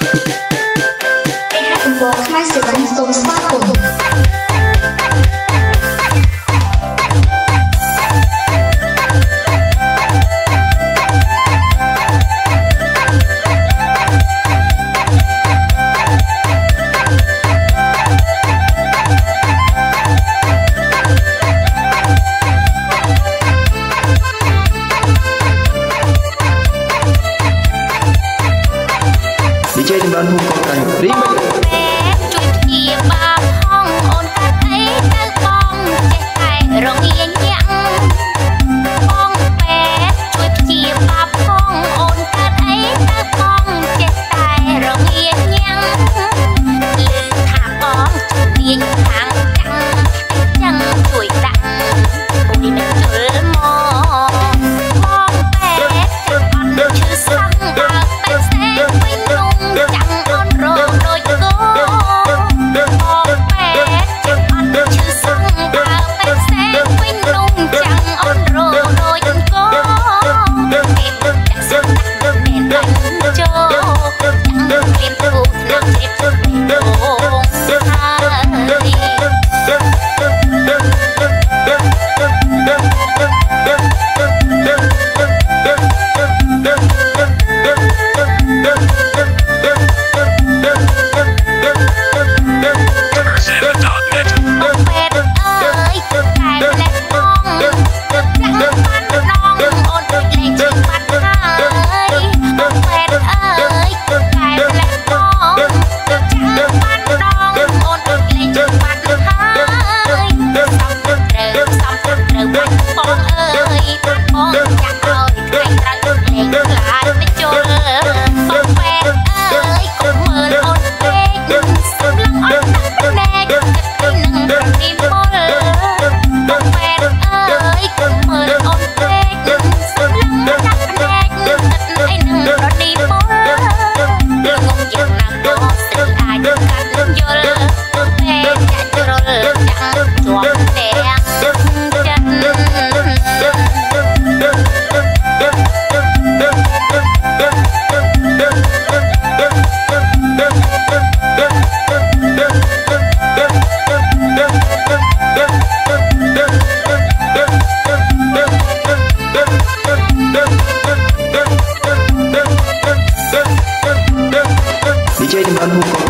ជ័ cho. Niềm vui DJ Demban Hukum